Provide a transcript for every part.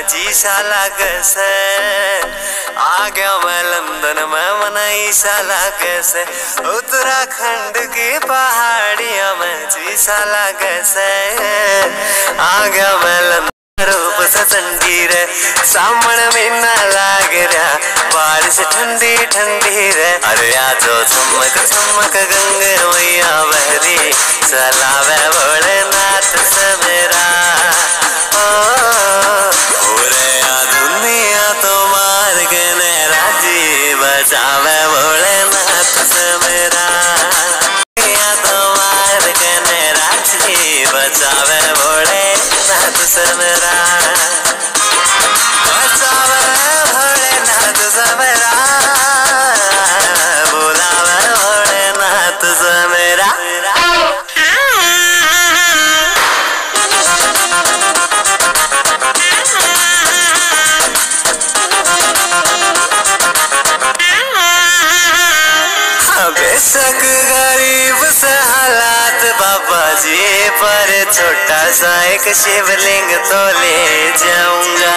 में जी सा लागे से आ गया मैं लंदन में मनाई सा लागे से उत्तराखंड की पहाड़ियों में जी सा लागे से आ गया मैं लंदन रूप से ठंडी रे, सामन महीना लाग रहा, बारिश ठंडी ठंडी रे। अरे आ जो चमक चमक गंगे मैया बहरी सलावे भोलेनाथ बेशक गरीब से हालात बाबा जी पर छोटा सा एक शिवलिंग तो ले जाऊँगा।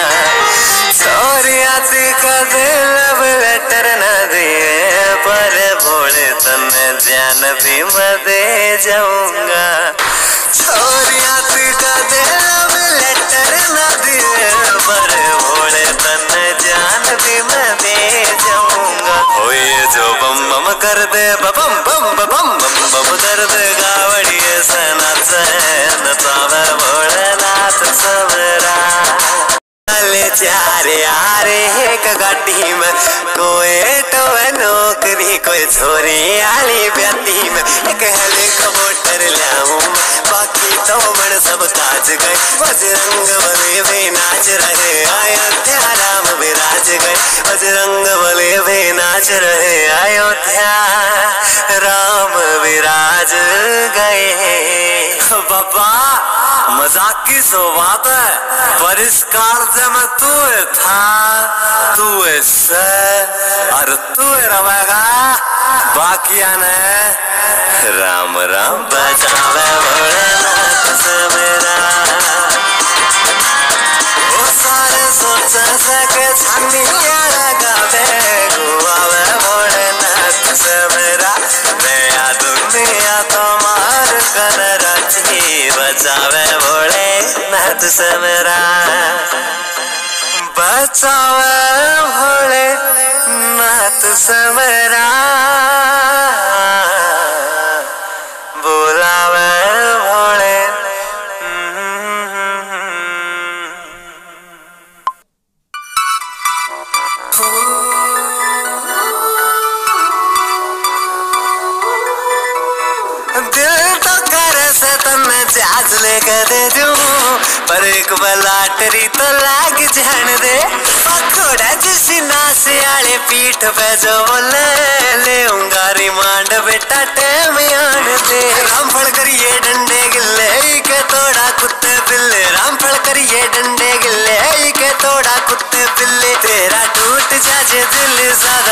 सौरिया का दिल अब लेटर न दिए पर भोले तन ध्यान भी मैं दे जाऊँगा। कर दे बम बम बम बम बम कर दे गावड़िए सनाथ नचावे भोलेनाथ सबरा ले चारे आरे एक गाड़ी में, कोई तो नौकरी, कोई छोरी आली ब्याती में। एक हेलीकॉप्टर लाऊं, बाकी तो मन सब काज गए। बजरंग बले भी नाच रहे अयोध्या राम विराज गए। बजरंग बले भी नाच रहे की बात है। पर इस काल से मैं तू था, तू से, और तू रवेगा। बाकी ने राम राम बचावे भोलेनाथ मेरा। ओ सारे सोच सके छानी लगावे गुआवे भोलेनाथ मेरा। नया दुनिया तो मार कर भोलेनाथ से मेरा बचावे भोले नाथ से तन्ने चाच लेके दे दूँ पर एक बलाटरी तो लाग जान दे। पकोड़ा जिसी नासे आले पीठ पे जो बोले, ले उंगारी मांड बेटा टेम आन दे। रामफल करिए डंडे गिल्ले के तोड़ा कुत्ते पिल्ले रामफल करिए डंडे गिल्ले के तोड़ा कुत्ते पिल्ले तेरा टूट जाजे दिल, ज़्यादा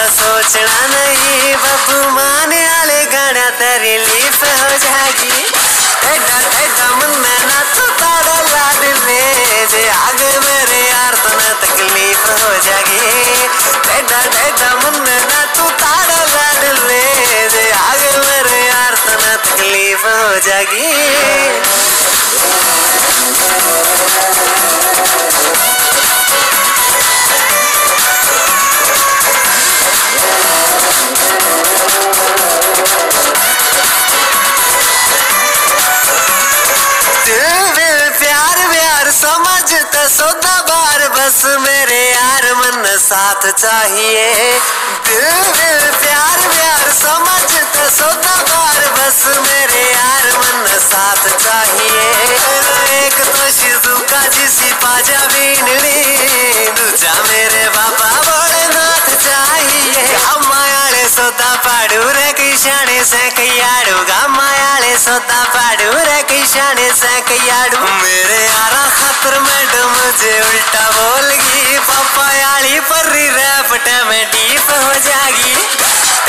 जाएगी दिल दिल प्यार बार बस मेरे यार मन साथ चाहिए। दिल दिल, प्यार प्यार, समझ तो सौदा बार बस मेरे यार मन साथ चाहिए। एक तो शिजुका जिसी पाजा बीनली दूजा मेरे बाबा भोलेनाथ चाहिए। अम्मायाले सोदा पाडू रे किशाने से कयाड़ू गम्मायाले सोदा पाडू रे किशाने से कयाड़ू मेरे यारा पर मैडम जे उल्टा बोलगी। पापा आली पर्री रैप में डीप हो जागी।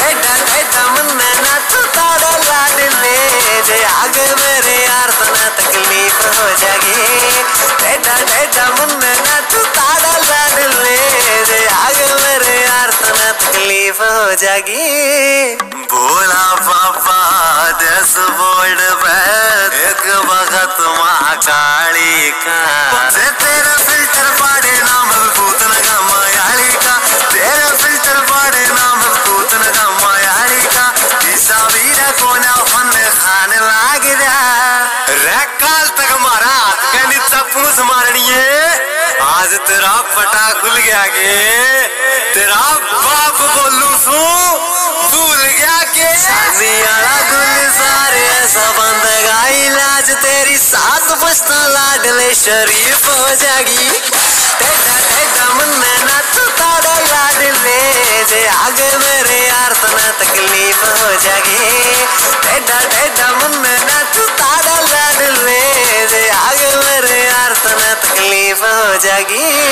एडा एडा मन्ना ना तू तारा लाड ले जे आगे मेरे यार तना तकलीफ़ हो जागी। एडा एडा मन्ना ना तू तारा लाड ले जे आगे मेरे यार तना तकलीफ़ हो जागी। बोला पापा, दस बोल बैठ एक बगत माँ का का तेरा फ़िल्टर पाड़े नाम भूत नगा मायाली का तेरा फ़िल्टर पाड़े नाम भूत नगा मायाली का ईसा वीरा कोना फन खाने लाग रहा रे तक मारा कहनी चपूस मारनी है आज तेरा पटा खुल गया के तेरा बाप बोलू सू भूल गया के गुल सारे ऐसा शरीफ हो जागी तेजा तेजा मुन्ने ना तू याद ले जे आगे मेरे यार तो ना तकलीफ़ हो जागी तेजा तेजा मुन्ने ना तू याद ले जे आगे मेरे यार तो ना तकलीफ़ हो जाएगी।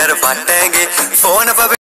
फ़िल्टर बांटेंगे फ़ोन पर